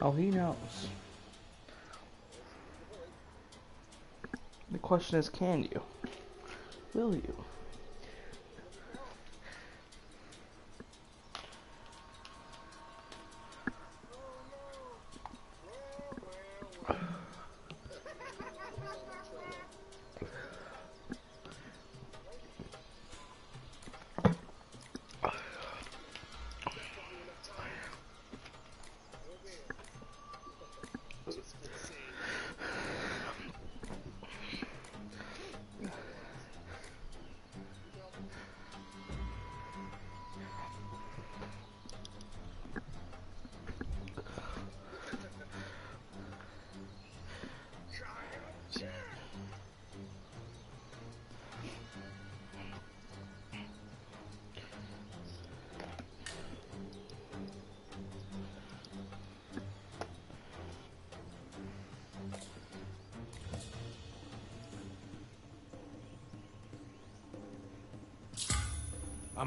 Oh, he knows. The question is, can you? Will you?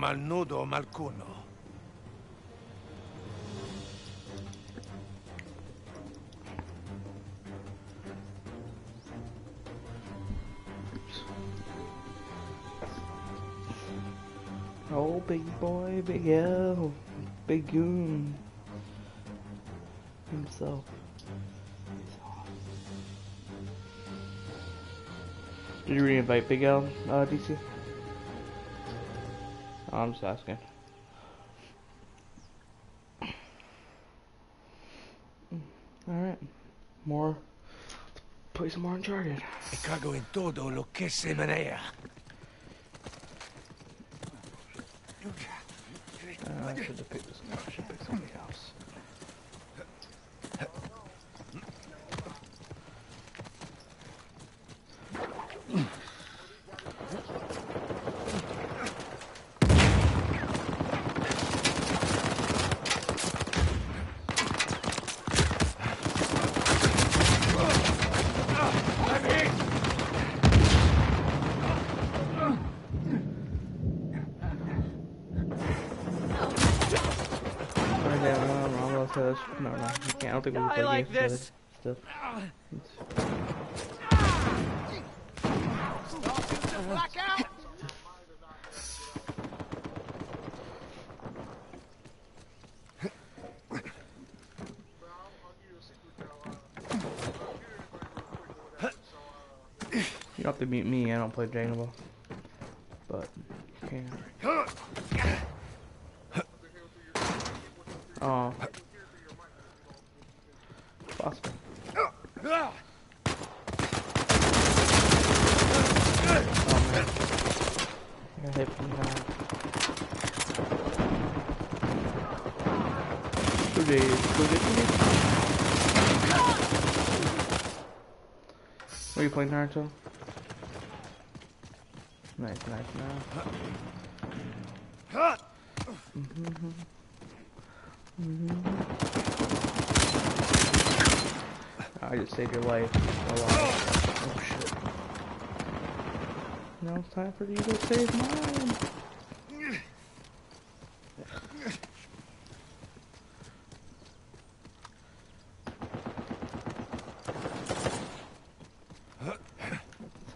Malnudo malcuno. Oh, big boy, big L, big goon himself. Did you re-invite Big L, uh, DC? I'm just asking. Alright. More. Play some more Uncharted. Me cago en todo lo que se menea. Uh, I should have picked this up. I should have picked something else. Alright, yeah, no, Almost finished. No, no, you can't. I don't think we can play like games this. Still. You don't have to meet me. I don't play Django. But you can. Oh. Possible. Oh man. I got hit from behind. Two days. Two days. Two days. What are you playing Naruto? Nice, nice, nice. Mhm. I just saved your life lot. Oh shit. Now it's time for you to save mine.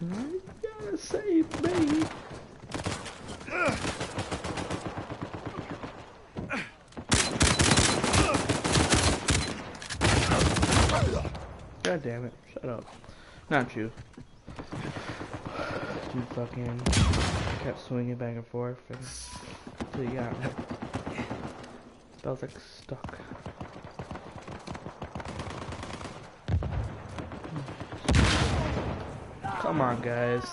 Now you gotta save me. God damn it. Shut up. Not you. You fucking kept swinging back and forth and until you got me. I was like stuck. Come on, guys.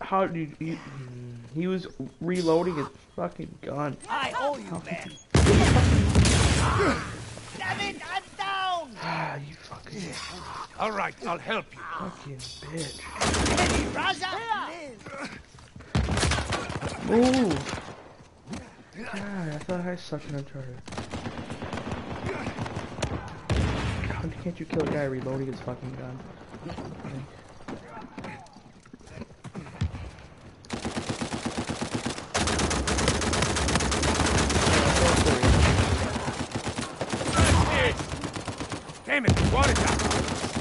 How did you, you? He was reloading his fucking gun. I owe you, man. you? Damn it, I'm down. Ah, you fucking All right, I'll help you. fucking bitch. Hey, Raza. Move! God, I thought I sucked in Uncharted. How can't you kill a guy reloading his fucking gun? Damn it, what is that?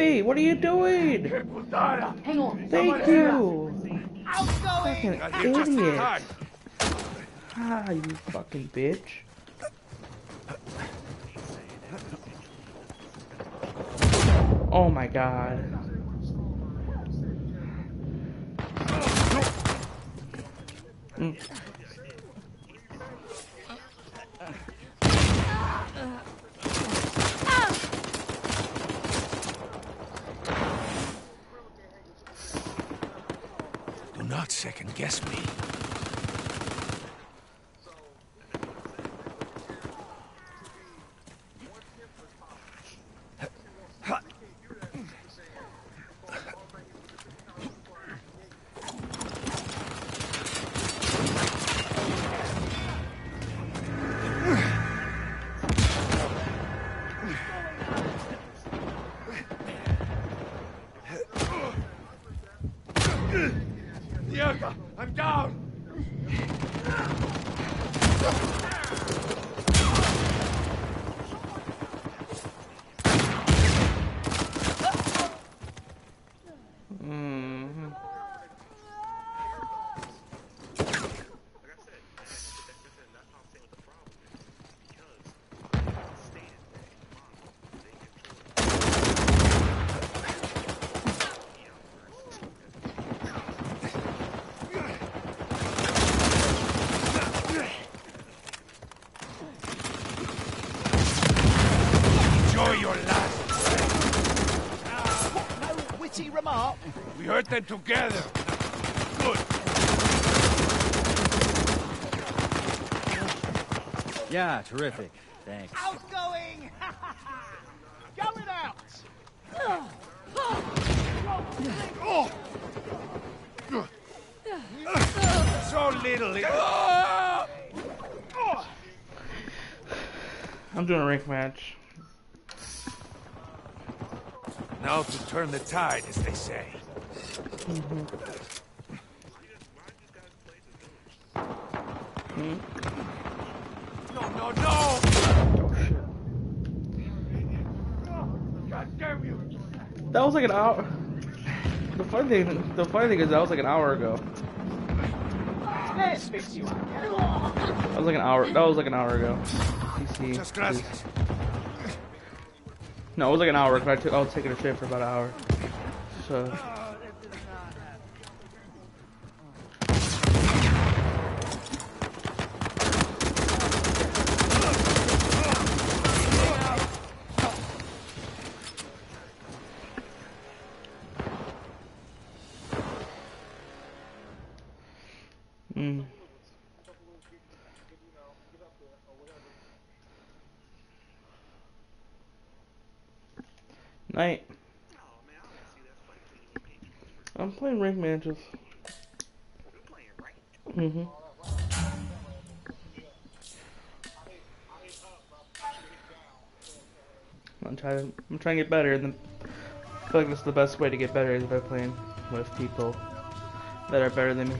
Me! What are you doing? Hang on. Thank you! Fucking Got here just idiot! Ah, you fucking bitch. Oh my god. Mm. Do not second guess me. Diego, I'm down! Mhm. Enjoy your last. No witty remark. We hurt them together. Good. Yeah, terrific. Thanks. Outgoing. Going out. oh. So little. I'm doing a rank match. Now to turn the tide, as they say. Mm-hmm. That was like an hour. The funny thing, the funny thing is that was like an hour ago. Let's fix you up. That was like an hour. That was like an hour ago. PC. No, it was like an hour. 'cause I, took, I was taking a shit for about an hour. So. Rank matches. Mm-hmm. I'm trying. I'm trying to get better, and I feel like that's the best way to get better is by playing with people that are better than me.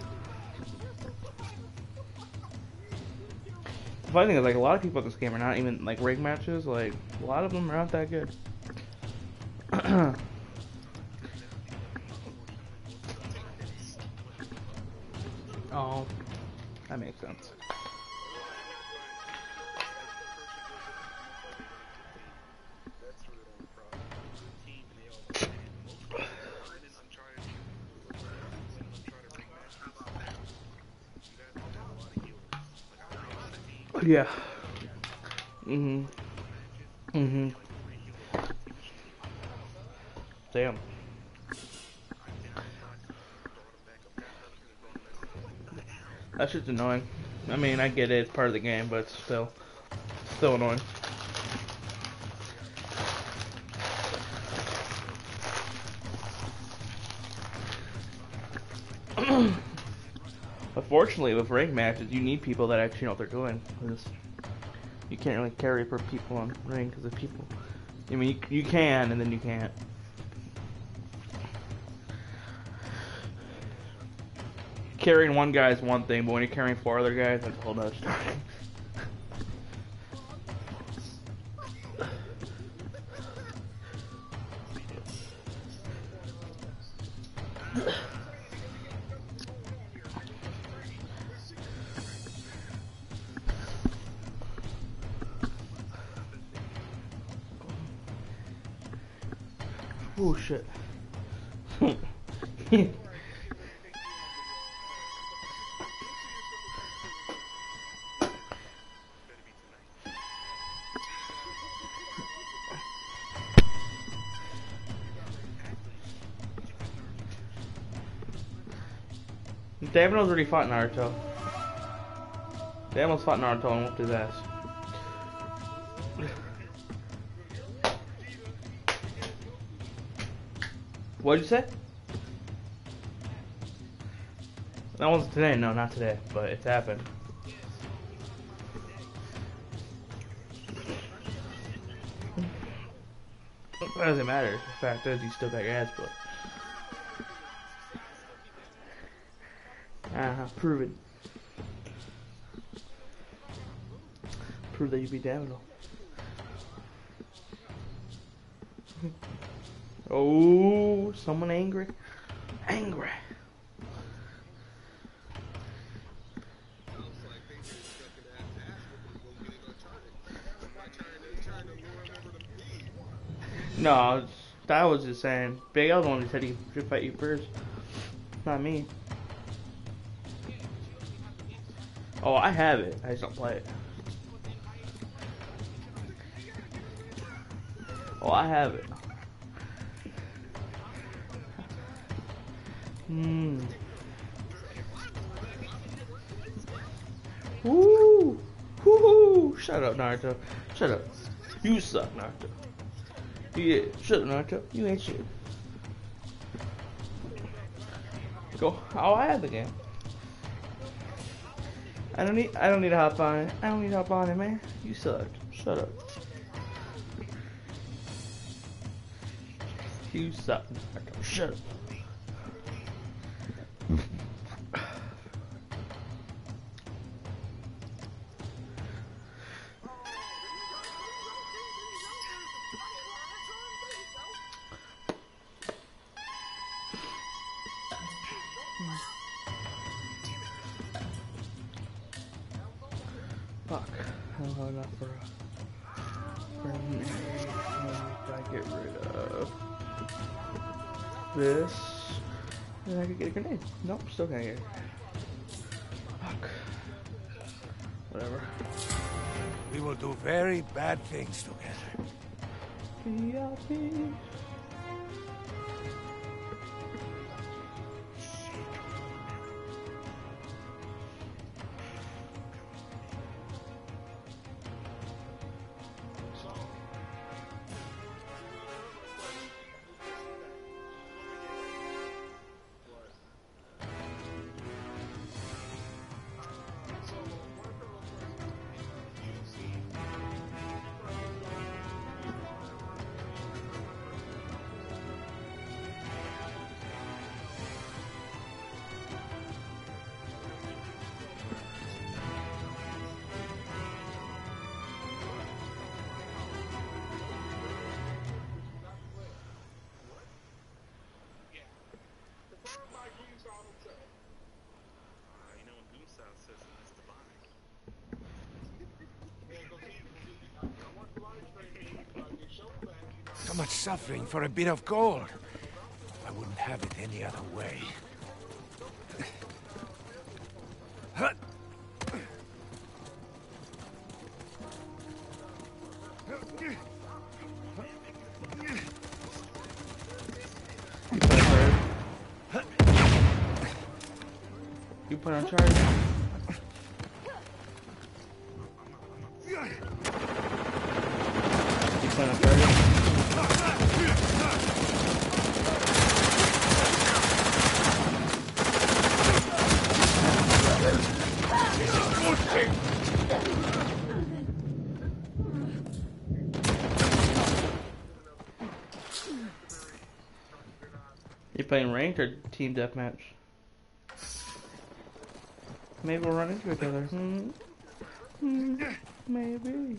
The funny thing is, like a lot of people in this game are not even like rig matches. Like a lot of them are not that good. oh, that makes sense. Yeah. Mhm. Mm-hmm. Damn. That just annoying. I mean, I get it, it's part of the game, but still, still annoying. Unfortunately, with rank matches, you need people that actually know what they're doing. 'cause you can't really carry for people on ring because of people. I mean, you, you can, and then you can't. Carrying one guy is one thing, but when you're carrying four other guys, that's a whole nother story. oh shit. Davino's already fought Naruto. Davino's fought Naruto and whooped his ass. What'd you say? That one's today. No, not today, but it's happened. It doesn't matter. The fact is, you still got your ass but Huh. Prove that you beat Davino. Oh, someone angry. Angry. No, that was just saying. Big L who said he should fight you first. Not me. Oh, I have it. I just don't play it. Oh, I have it. Hmm. Woo! Woo! Shut up, Naruto. Shut up. You suck, Naruto. Yeah, shut up, Naruto. You ain't shit. Go. Oh, I have the game. I don't need. I don't need to hop on it. I don't need to hop on it, man. You suck. Shut up. You suck. Shut up. I don't have enough for a. For I get rid of this. Then I could get a grenade. Nope, still can't get it. Fuck. Whatever. We will do very bad things together. VIP. For a bit of gold. I wouldn't have it any other way. Ranked or team deathmatch? Maybe we'll run into each other. Hmm. Hmm. Maybe.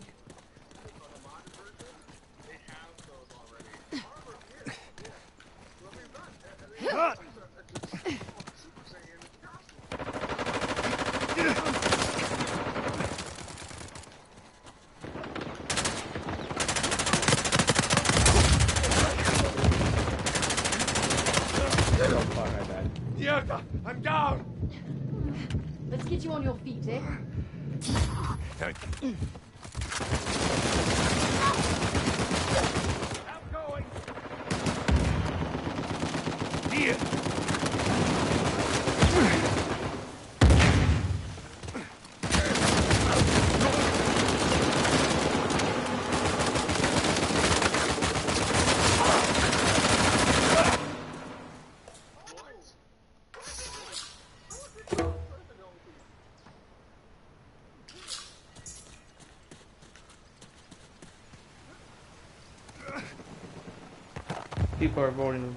People are voting.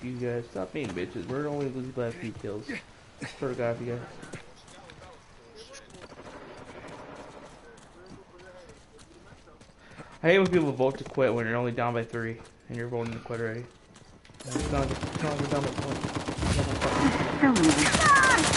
You guys, stop being bitches. We're only losing by a few kills. Swear God, you guys. I hate when people vote to quit when you're only down by three and you're voting to quit already. It's not, it's not.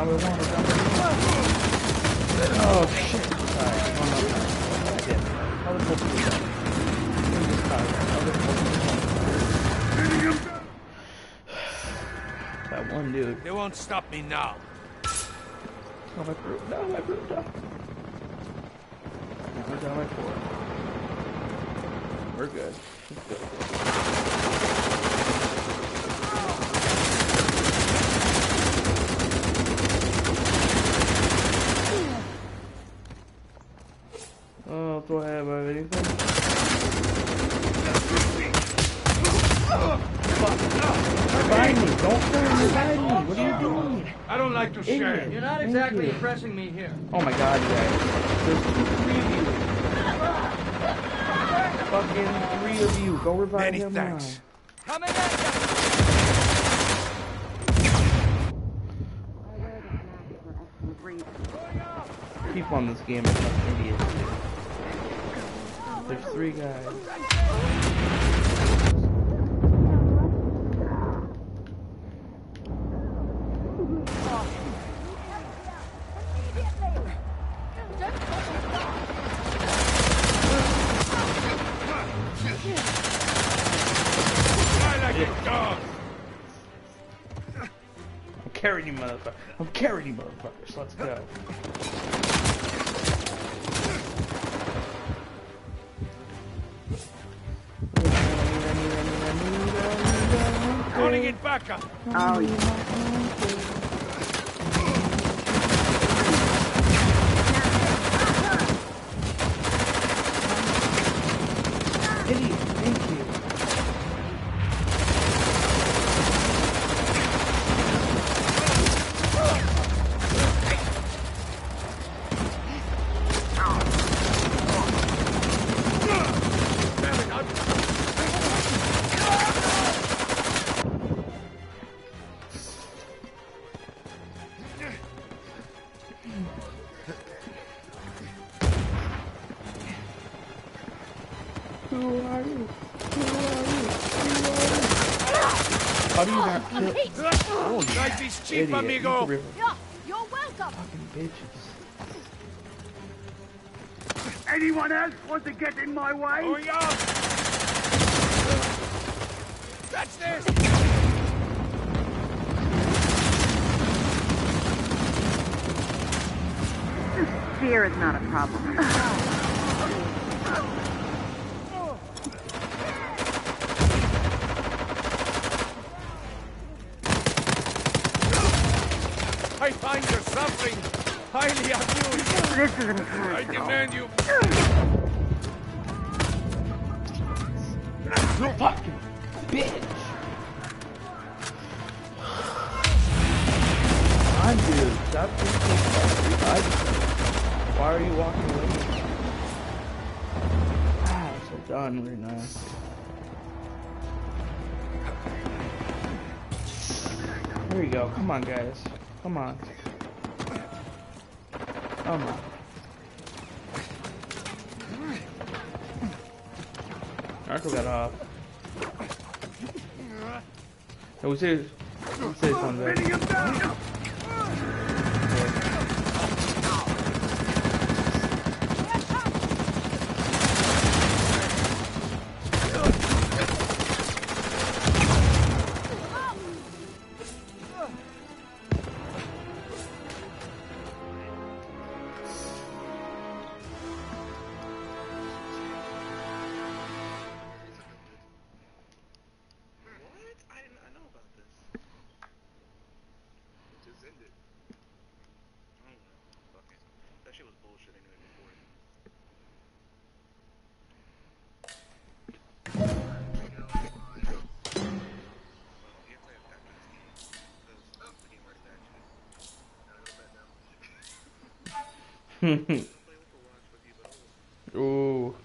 Down by one. Down by one. Oh shit. Sorry. Oh no. Goddamn. How did we die? We just died. How the fuck did we die? Sitting him down! That one dude. They won't stop me now. Oh my brew. No, my brew. No. We're down by four. We're good. We're good. Oh, do I have uh, anything? Revive me! Don't turn! Revive me! What are you doing? I don't like to share. Idiot. You're not exactly impressing me here. Oh my god, guys. There's three of you. Fucking three of you. Go revive Many him thanks. Coming at now. Keep on this game, I'm an idiot. There's three guys. I'm carrying motherfuckers. Let's go. Calling it back up. Oh, yeah. Cheap, idiot. amigo. Yeah, you're welcome! Fucking bitches. Anyone else want to get in my way? Going up. Catch this. Fear is not a problem. Hey, Ooh.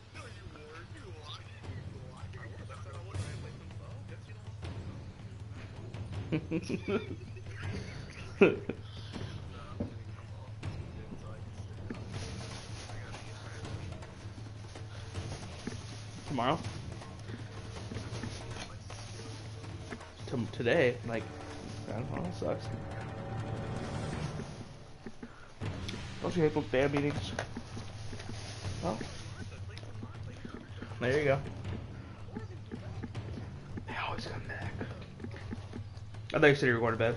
Tomorrow? Tom today, like, I don't know, sucks. Don't you hate those damn meetings? Well, there you go. They always come back. I thought you said you were going to bed.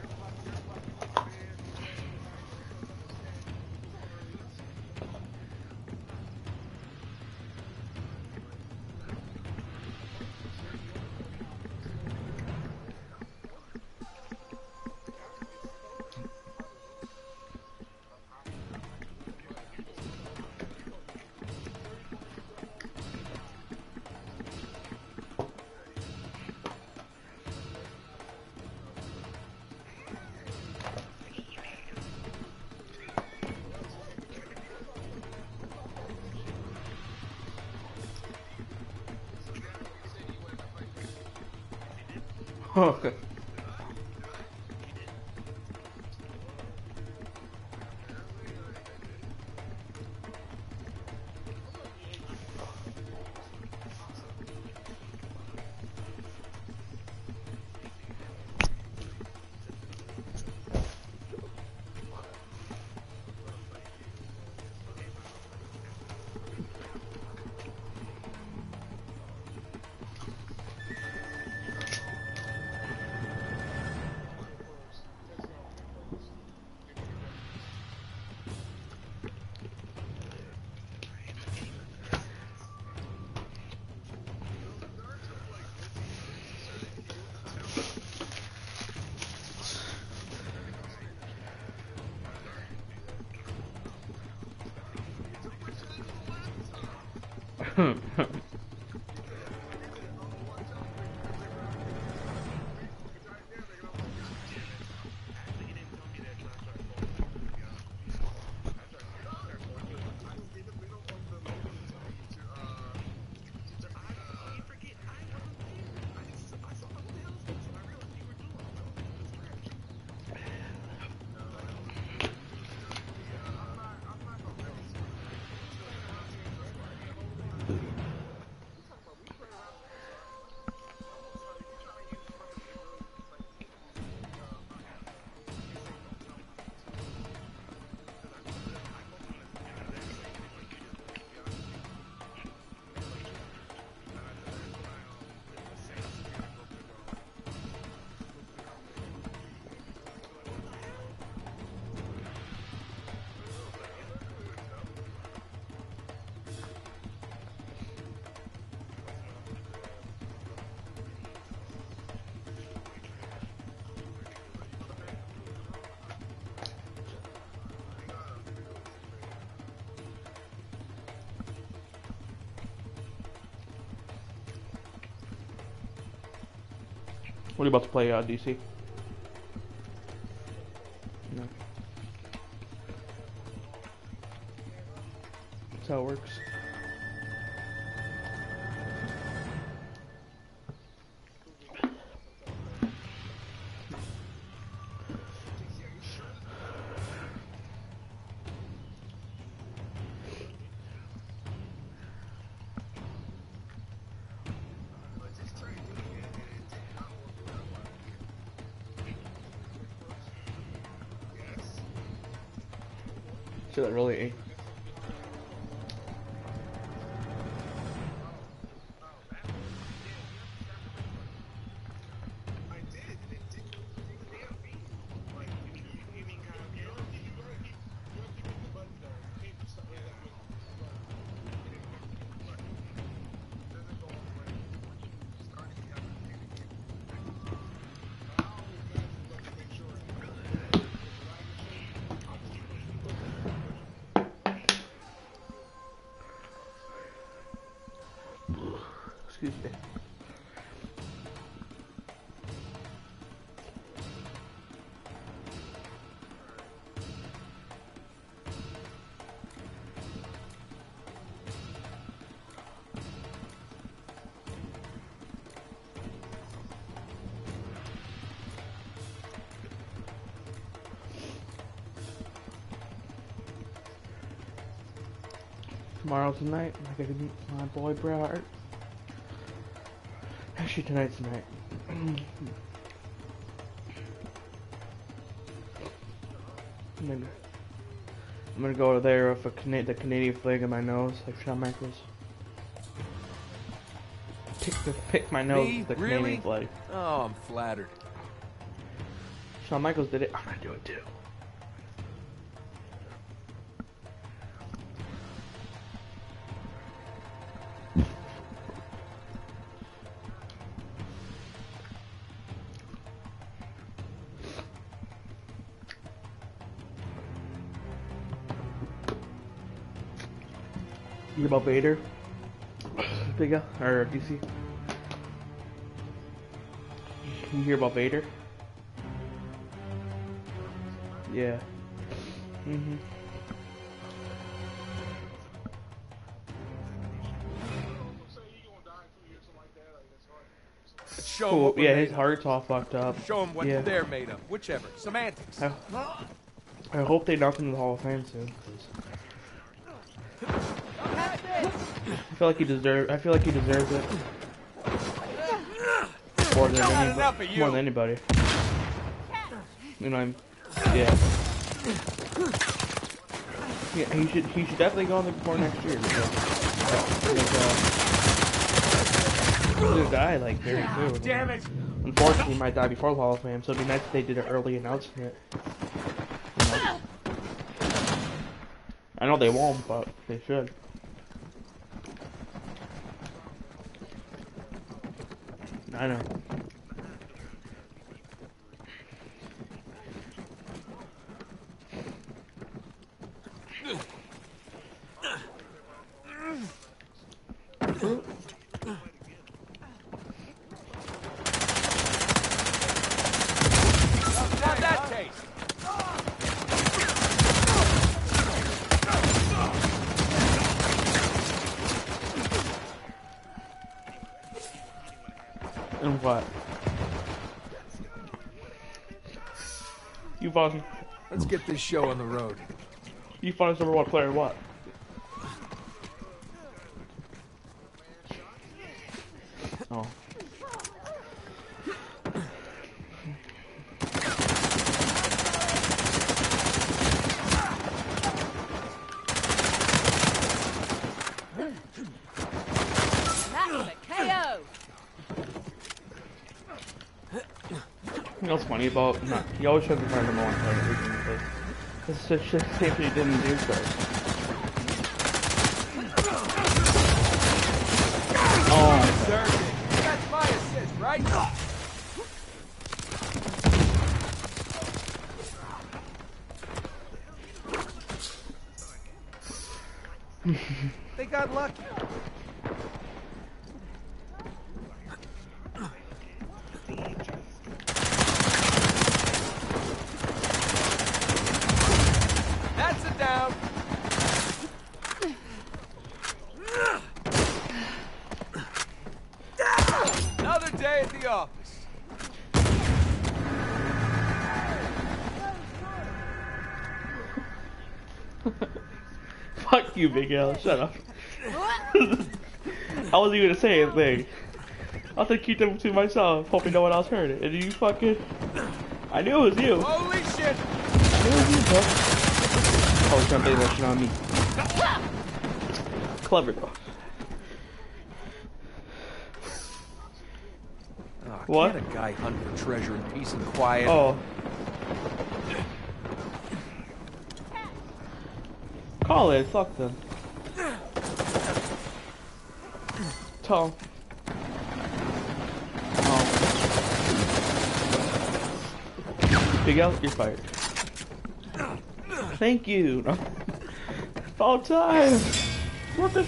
What are you about to play, uh, DC? That really. Excuse me. tomorrow night, I gotta meet my boy Brad. Actually, tonight's tonight. Maybe. I'm gonna go over there with a Cana- the Canadian flag in my nose, like Shawn Michaels. Pick, the, pick my nose Me? with the Really? Canadian flag. Oh, I'm flattered. Shawn Michaels did it. I'm gonna do it too. Vader? Big or DC? You hear about Vader? Yeah. hmm Show Cool. Yeah, his heart's all fucked up. Show 'em what Yeah. they're made of. Whichever. Semantics. I, I hope they knock him in the Hall of Fame soon. 'cause I feel like he deserves. I feel like he deserves it more than anybody. you. More than anybody. You know, I'm, yeah. Yeah, he should. He should definitely go on the before next year. Because, uh, he's gonna die like very soon. Damn it! Unfortunately, he might die before the Hall of Fame, so it'd be nice if they did an early announcement. You know. I know they won't, but they should. Know. How'd You. Let's get this show on the road. You fought as number one player. What? Oh. That's a KO. You know what's funny about not, you always try to find number one player recently, but it's a shame he didn't do so. Oh, Deserved it. That's my assist, right? they got lucky. That's a down. Another day at the office. fuck you, Big L. Shut up. I wasn't even gonna say anything. I was gonna keep them to myself, hoping no one else heard it. And you fucking, I knew it was you. Holy shit! I knew it was you, bro. Oh, he's trying to play that shit on me. Clever though. Ah, oh, What? Can't a guy hunt for treasure in peace and quiet? Oh. It, fuck them. Tell 'em. Oh. Big L, you're fired. Thank you. All time. What the?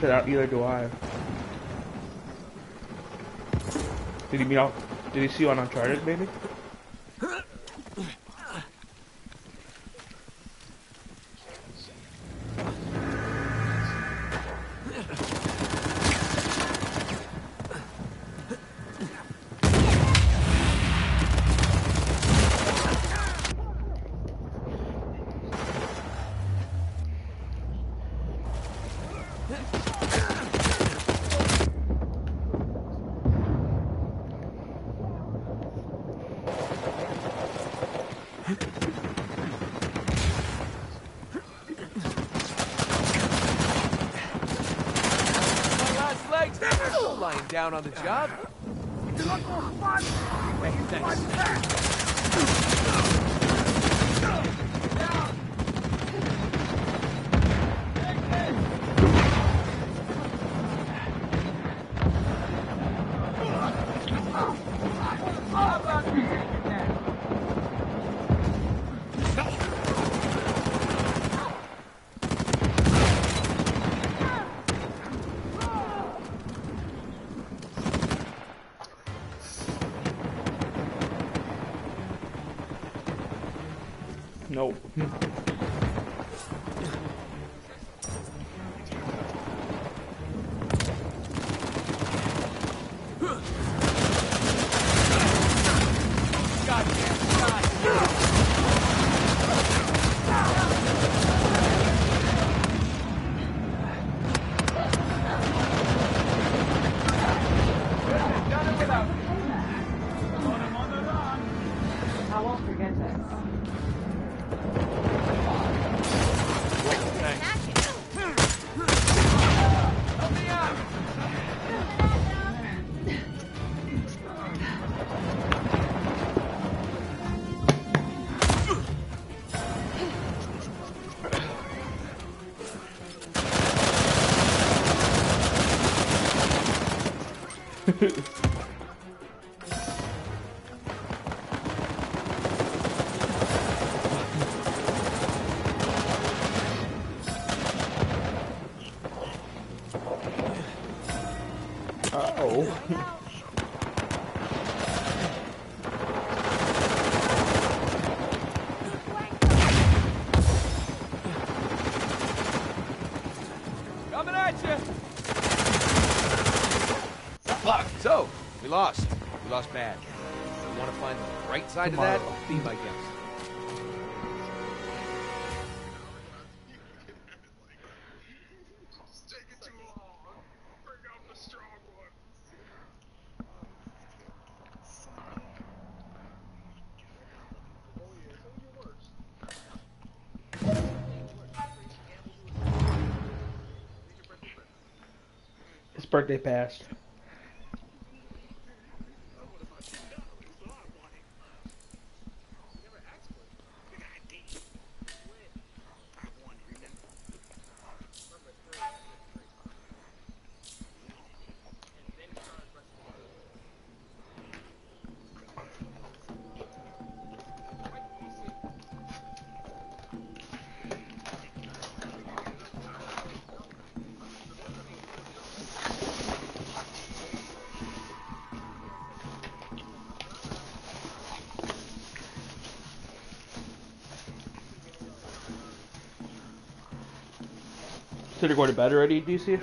Said uh, either do I. Did he meet out? Did he see you on Uncharted, maybe? My last legs. No lying down on the job. Lost. We lost bad. You want to find the right side of that? Be my guest. birthday taking to bed already, DC?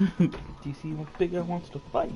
DC Big Guy wants to fight.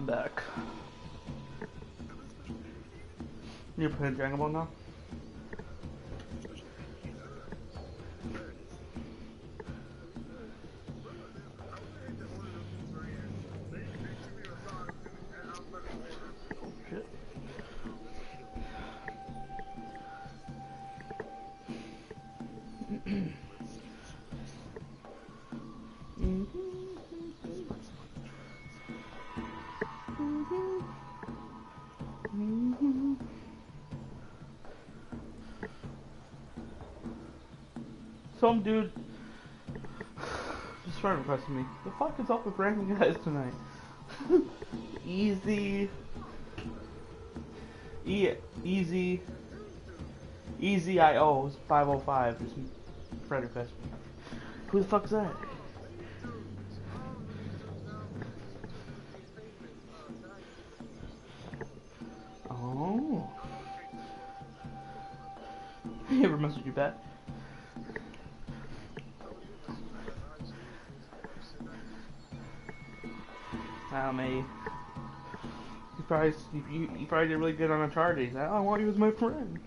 I'm back. You're playing Dragon Ball now? Some dude just friend requested me. The fuck is up with random guys tonight? easy. E easy. Easy IO is 505. Just friend requested me. Who the fuck's that? You, you, probably did really good on Uncharted. He's like, oh, I want you as my friend.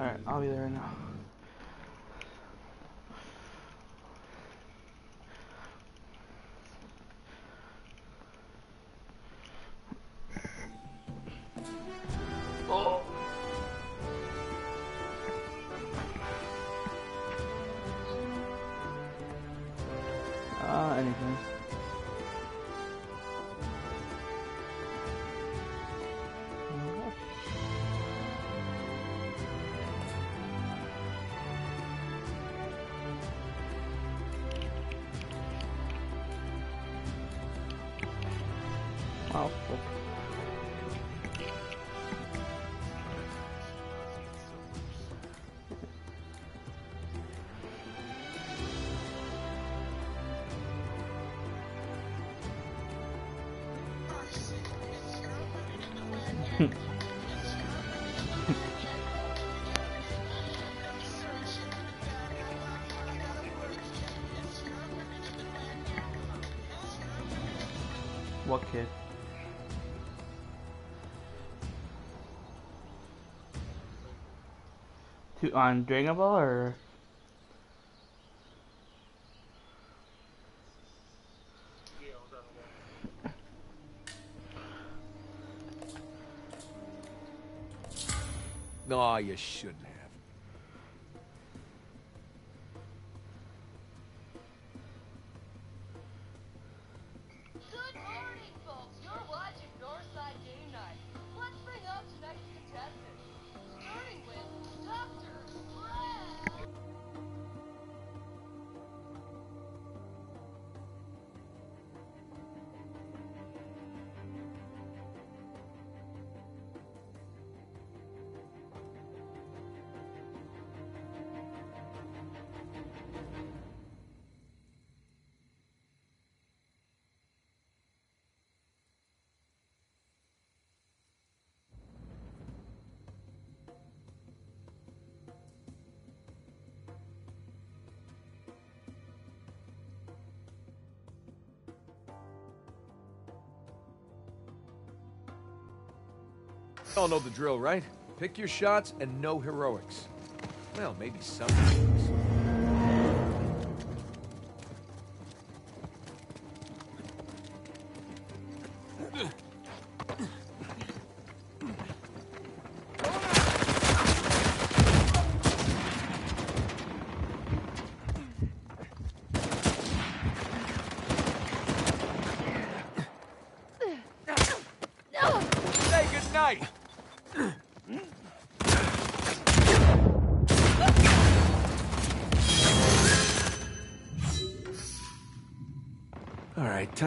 Alright, I'll be there right now. On Dragon Ball or. No, you shouldn't All know the drill, right? Pick your shots and no heroics. Well, maybe some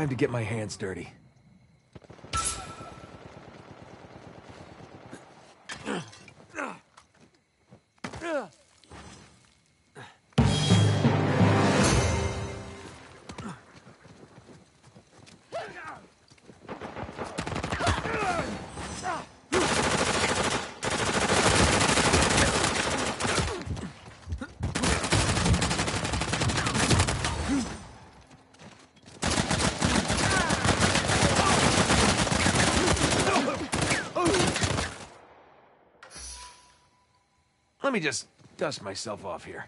time to get my hands dirty. Let me just dust myself off here.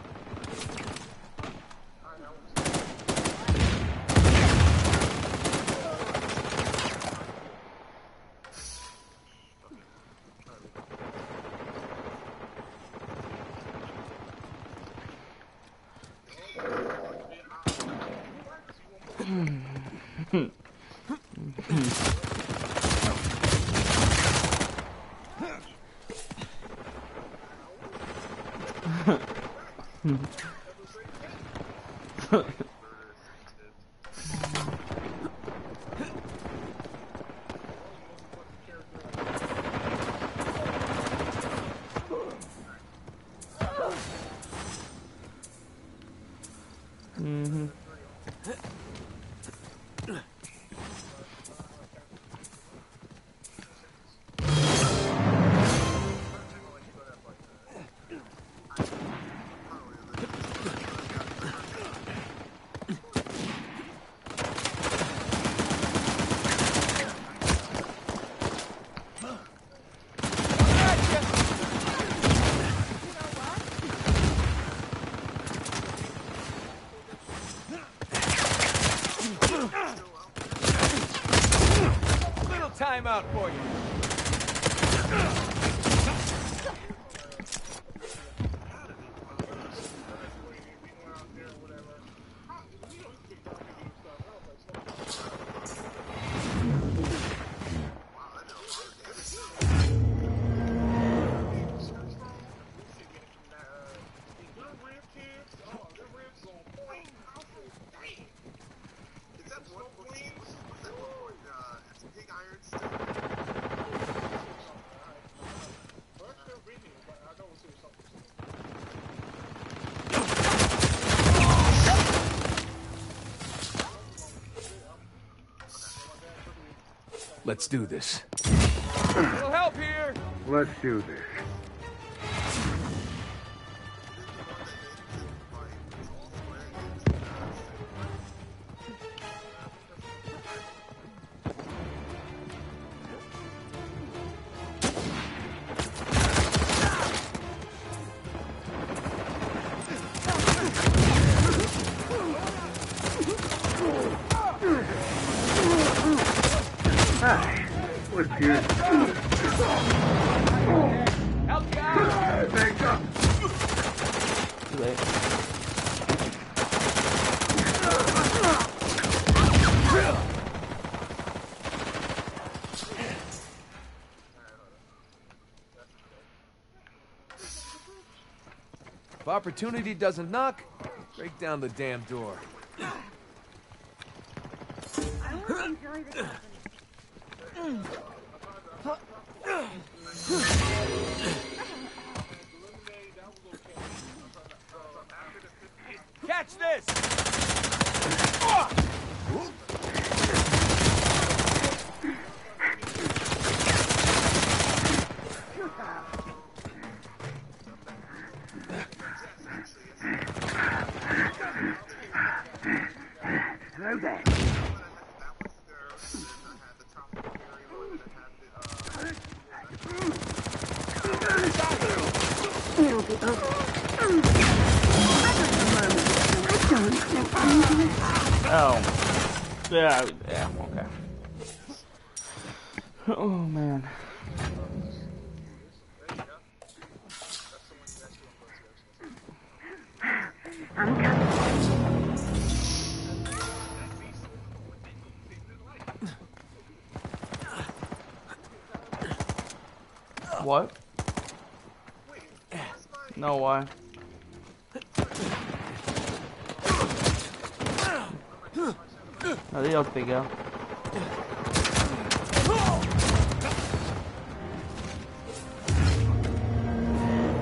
Let's do this. Little help here. Let's do this. Opportunity doesn't knock, break down the damn door. Why? Adiós, Miguel.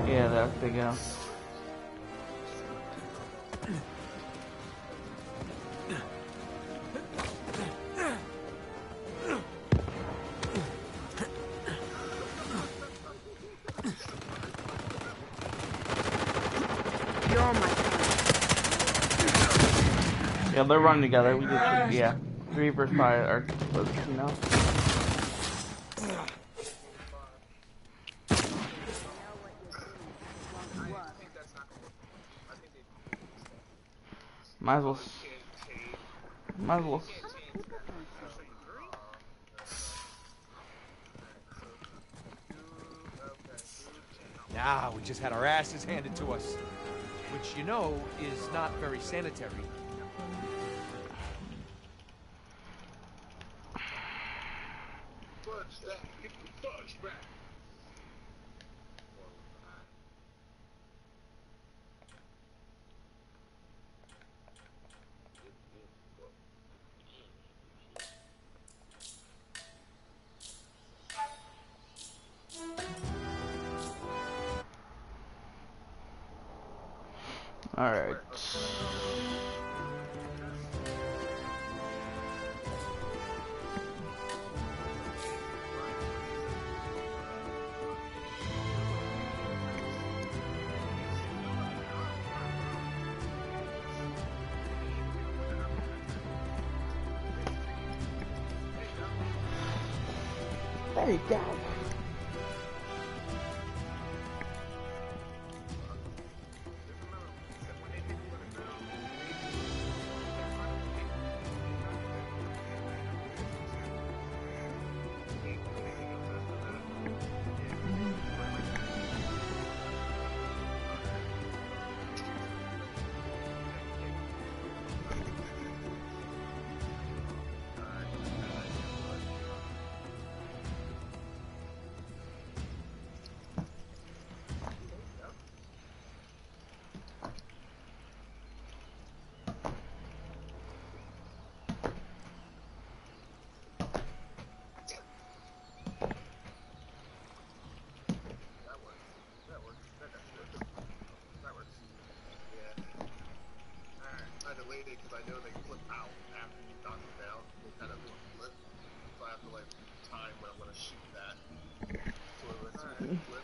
Yeah, that's Big they're running together. We just, yeah. Three versus five are close, you know? Might as well. Might as well. s- Nah, we just had our asses handed to us. Which, you know, is not very sanitary. waiting because I know they flip out after you knock them down. They kind of flip. So I have to like time when I'm going to shoot that. So it's right. flip.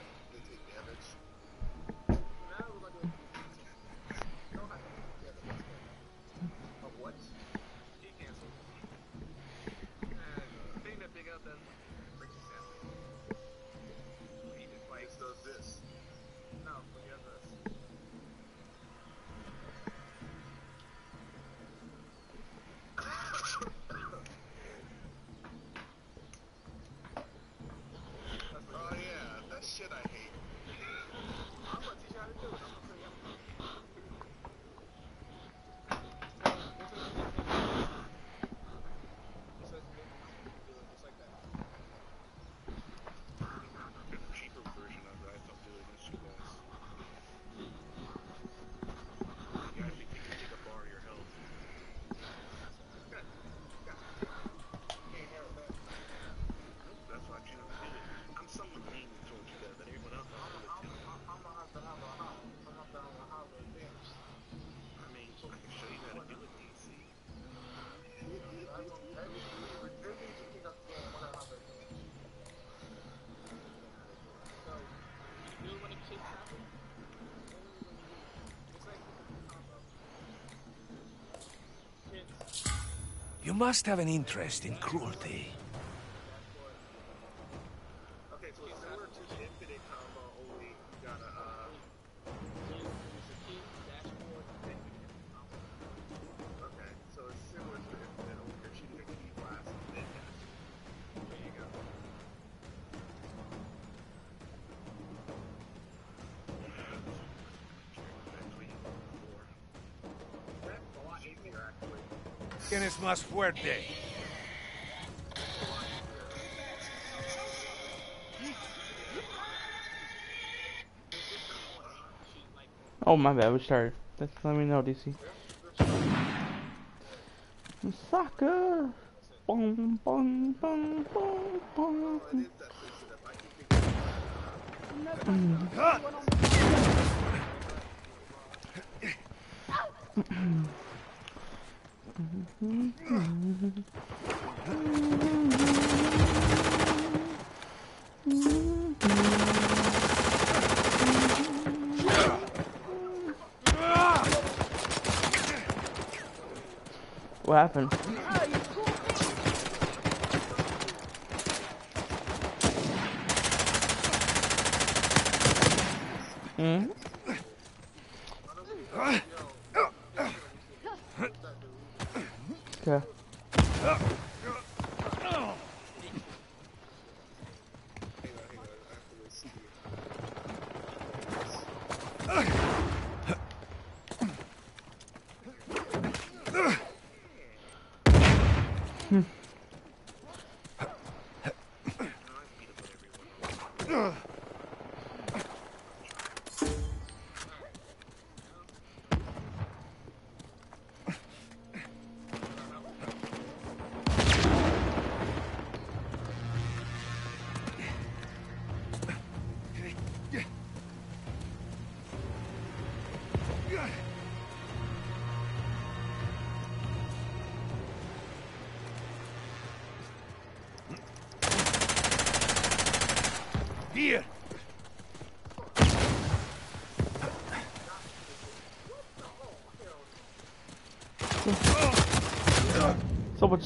You must have an interest in cruelty. más fuerte. Oh my bad, we started. Let me know, DC. Sucker! Boom, boom, boom, boom, boom. Mm. What happened? Mm hmm?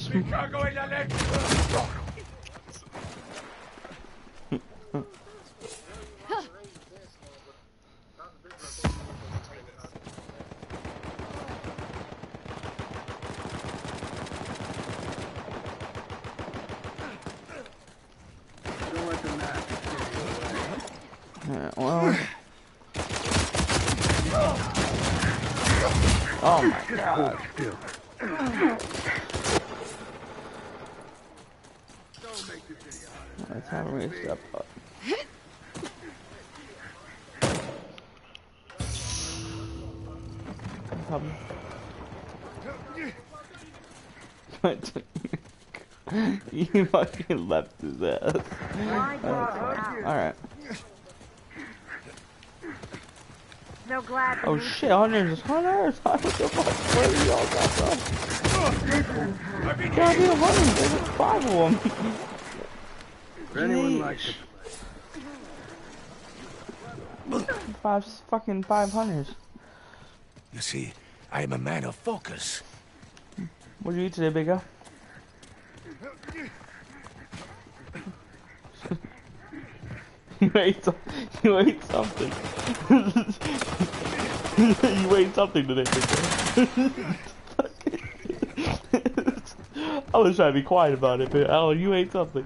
Cargo en la leche. Match well. Oh my god. still. Let's have me step up. Come. you fucking left his ass. Alright. No glad Oh shit, hunters, hunters! What the fuck? Where do y'all got from? Goddamn hunters, there's five of them. If anyone likes to Five fucking five hunters. You see, I am a man of focus. What did you eat today, big guy? you ate some, you ate something. you ate something today, big guy. I was trying to be quiet about it, but Alan, you ate something.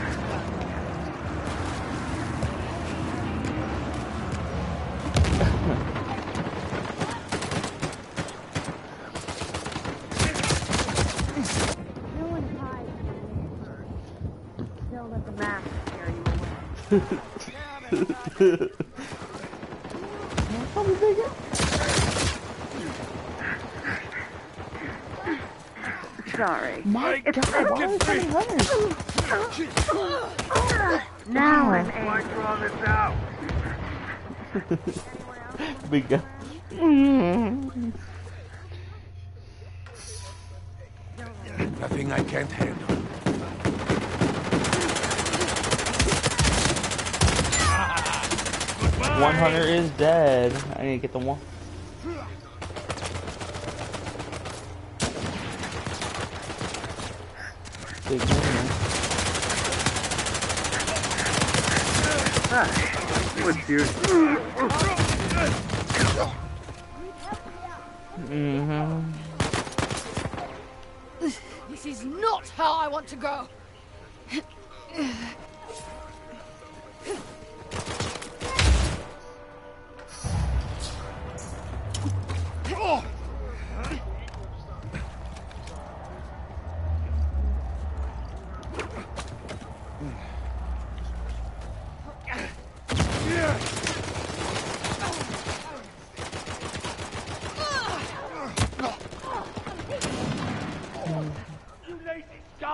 Sorry. My God, why are there so? Now I'm Why angry. draw this out? Big guy. Nothing I can't handle. One hunter is dead. I need to get the one. Big hunter. What's yours? Mm-hmm. This is not how I want to go.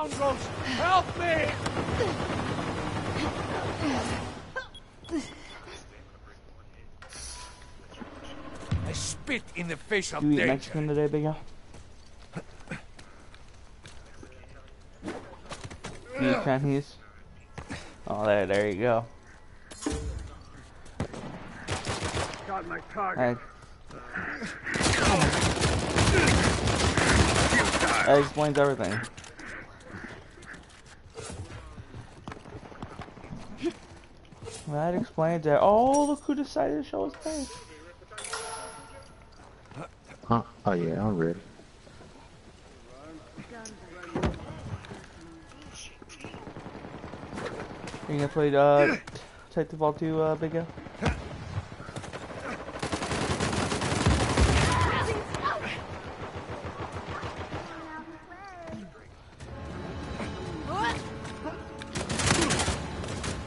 Scoundrels! Help me! I spit in the face of You eat danger. Mexican today, big guy? You eat Chinese? Oh, there, there you go. Got my target. That, that explains everything. That explains it. Oh, look who decided to show his face. Huh? Oh yeah, I'm ready. Are you gonna play uh, Titanfall 2, uh, Big Guy? I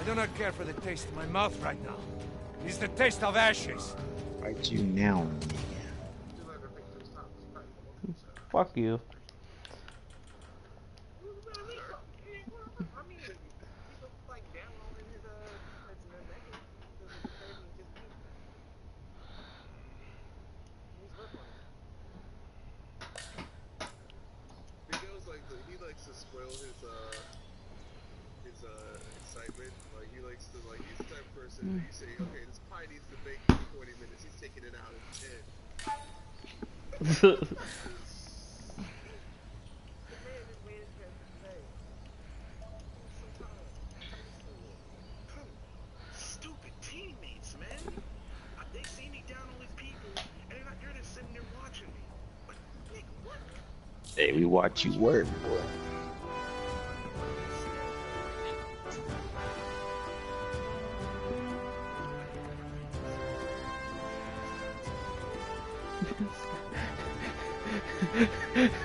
do not care for the taste in my mouth right now. It's the taste of ashes. Fight you now, nigga. Fuck you. thought you were, boy.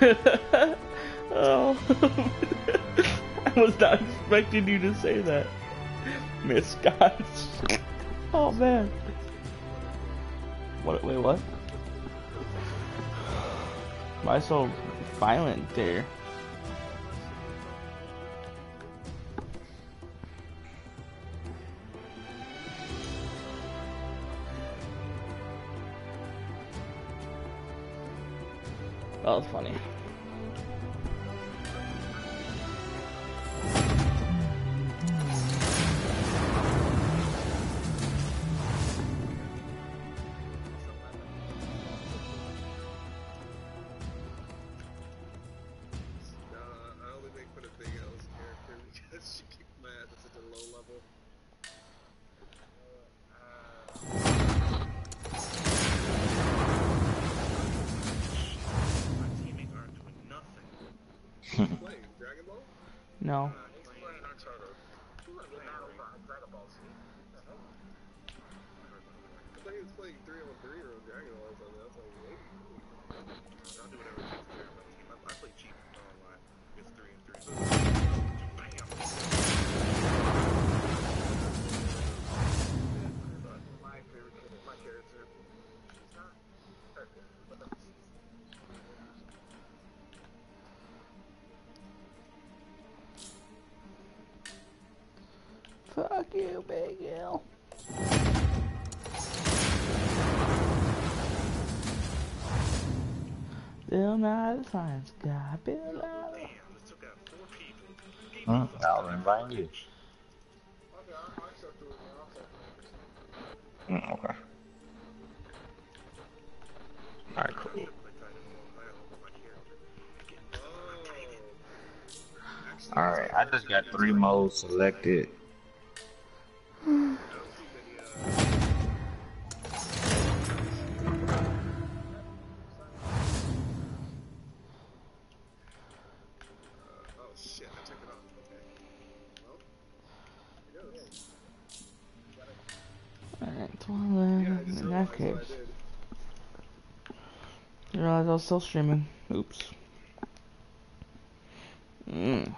oh, I was not expecting you to say that, Miss Scott. oh man. What? Wait, what? Why so violent there? science guy. Bill Allen. Mm, I'll invite you. Mm, okay. Alright, cool. Alright, I just got three modes selected. I was still streaming. Oops. Mm.